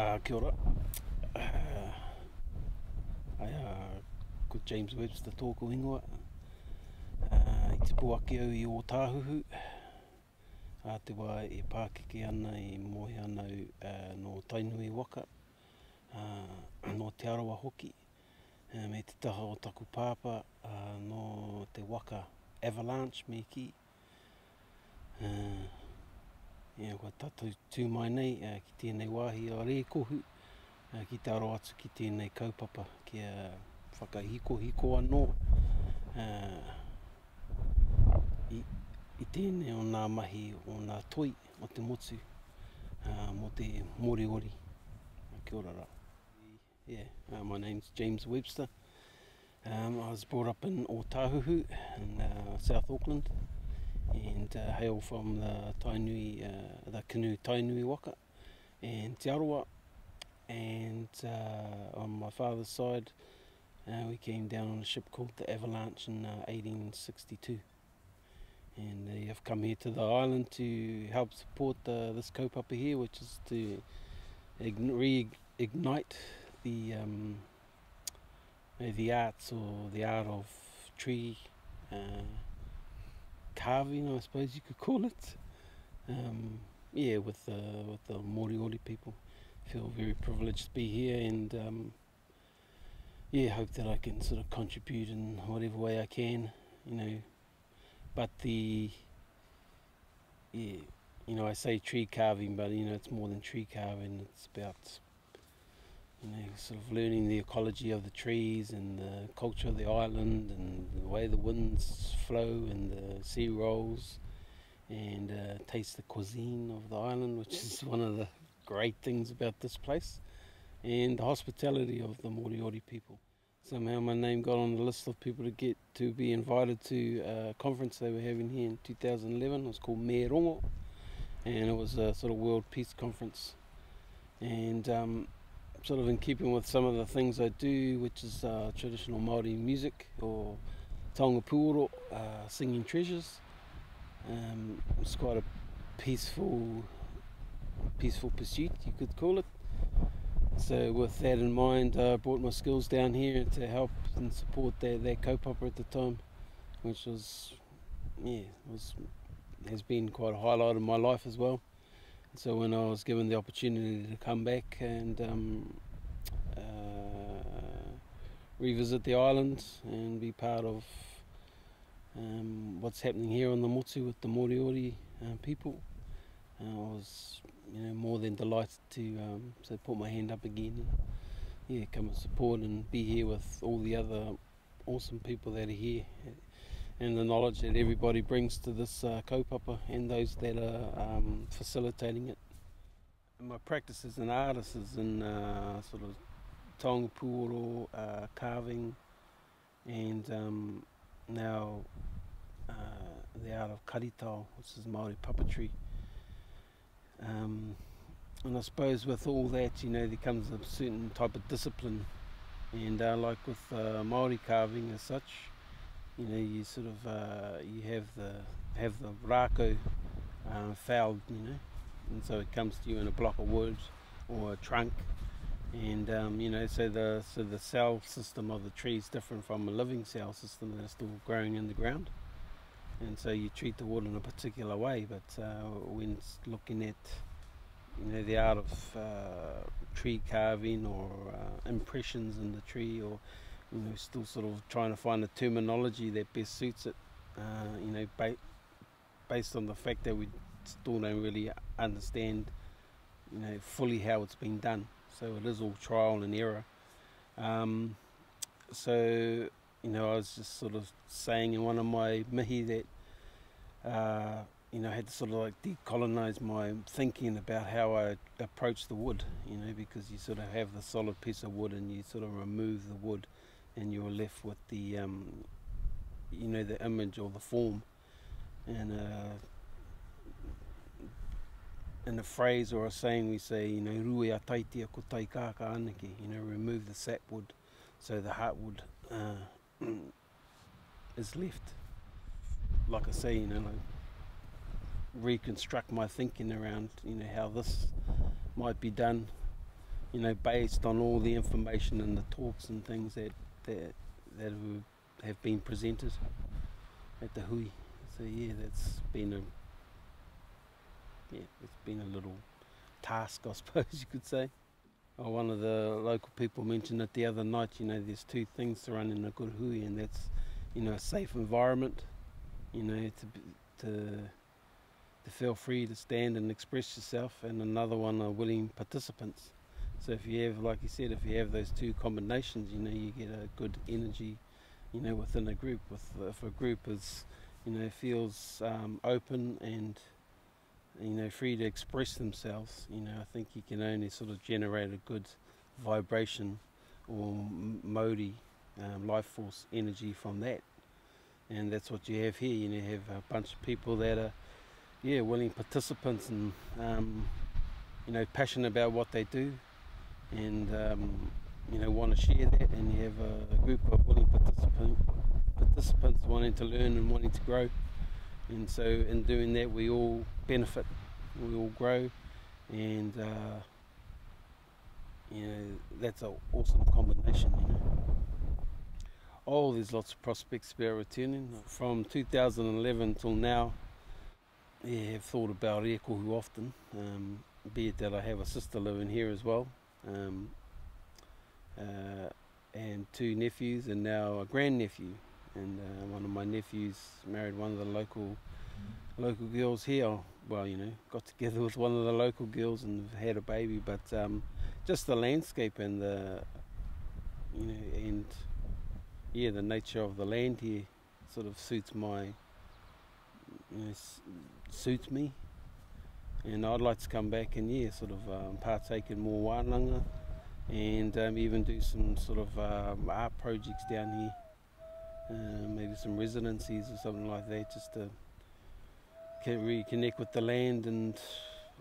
Uh, kia ora. Uh, ai uh, ko James Webster tōku ingoa. Uh, I te puake au i o tāhuhu. A te wā e pākeke ana i mohe ana uh, no tainui waka. Uh, no te arawa hoki. Uh, me te taha o taku pāpa uh, no te waka avalanche me ki. Uh, Ia, kua tū mai nei uh, ki tēnei wāhi a re kohu, uh, ki tā aro atu ki tēnei kaupapa, ki a whakahiko hiko anō. Uh, i, I tēnei o nā mahi o nā toi o te motu, uh, mo te moriori. Kia ora rā. Yeah, uh, my name's James Webster. Um, I was brought up in Otahuhu in uh, South Auckland and uh, hail from the Tainui, uh, the canoe Tainui Waka and Te Aroa. And uh, on my father's side, uh, we came down on a ship called the Avalanche in uh, 1862. And they have come here to the island to help support the, this kaupapa here, which is to reignite the um, the arts or the art of tree uh, carving, I suppose you could call it. Um, yeah, with the with the Moriori people, feel very privileged to be here, and um, yeah, hope that I can sort of contribute in whatever way I can, you know. But the yeah, you know, I say tree carving, but you know, it's more than tree carving. It's about you know, sort of learning the ecology of the trees and the culture of the island and the way the winds flow and the sea rolls and uh, taste the cuisine of the island, which is one of the great things about this place, and the hospitality of the Moriori people. Somehow my name got on the list of people to get to be invited to a conference they were having here in 2011. It was called Me Rongo, and it was a sort of world peace conference. And um, sort of in keeping with some of the things I do, which is uh, traditional Māori music or taonga puoro, uh, singing treasures. Um, it's quite a peaceful, peaceful pursuit, you could call it. So with that in mind, I uh, brought my skills down here to help and support that, that kaupapa at the time, which was, yeah, was has been quite a highlight of my life as well. So when I was given the opportunity to come back and um, uh, revisit the island and be part of um, what's happening here on the Motu with the Moriori uh, people, uh, I was you know more than delighted to um, so put my hand up again and yeah come and support and be here with all the other awesome people that are here and the knowledge that everybody brings to this uh, kaupapa and those that are um, facilitating it. And my practice as an artist is in uh, sort of taonga uh, carving, and um, now uh, the art of karitao, which is Maori puppetry. Um, and I suppose with all that, you know, there comes a certain type of discipline, and uh, like with uh, Maori carving as such, you know you sort of uh, you have the have the rako um, fouled you know and so it comes to you in a block of wood or a trunk. And um, you know so the so the cell system of the tree is different from a living cell system that is still growing in the ground. And so you treat the wood in a particular way but uh, when looking at you know the art of uh, tree carving or uh, impressions in the tree or you know, still sort of trying to find a terminology that best suits it. Uh, you know, ba- based on the fact that we still don't really understand, you know, fully how it's been done. So it is all trial and error. Um, so you know, I was just sort of saying in one of my mihi that. Uh, you know, I had to sort of like decolonize my thinking about how I approach the wood, you know, because you sort of have the solid piece of wood and you sort of remove the wood and you're left with the um, you know the image or the form and uh, in a phrase or a saying we say you know rui a taitia ko tai anake you know remove the sapwood so the heartwood uh, is left. Like I say you know like reconstruct my thinking around you know how this might be done you know, based on all the information and the talks and things that that that have been presented at the hui. So yeah, that's been a yeah, it's been a little task, I suppose you could say. Oh, one of the local people mentioned it the other night. You know, there's two things to run in a good hui, and that's you know a safe environment. You know, to to to feel free to stand and express yourself, and another one are willing participants. So if you have, like you said, if you have those two combinations, you know, you get a good energy, you know, within a group. With if a group is, you know, feels um, open and you know free to express themselves, you know, I think you can only sort of generate a good vibration or Māori um, life force energy from that. And that's what you have here. You, know, you have a bunch of people that are, yeah, willing participants and um, you know passionate about what they do and um, you know want to share that and you have a, a group of willing participant, participants wanting to learn and wanting to grow. And so in doing that we all benefit we all grow and uh, you know that's an awesome combination you know. Oh there's lots of prospects about returning. From 2011 till now yeah I've thought about Rekohu often um, be it that I have a sister living here as well um, uh, and two nephews, and now a grandnephew. And uh, one of my nephews married one of the local local girls here. Well, you know, got together with one of the local girls and had a baby. But um, just the landscape and the you know and yeah, the nature of the land here sort of suits my you know, suits me and I'd like to come back and yeah, sort of um, partake in more wānanga and um, even do some sort of um, art projects down here, uh, maybe some residencies or something like that, just to reconnect with the land and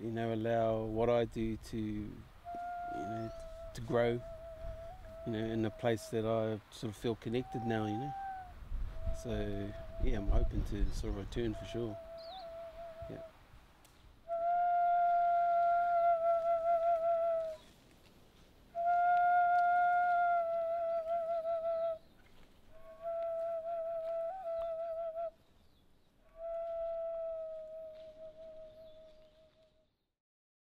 you know allow what I do to you know to grow, you know, in a place that I sort of feel connected now, you know. So yeah, I'm hoping to sort of return for sure.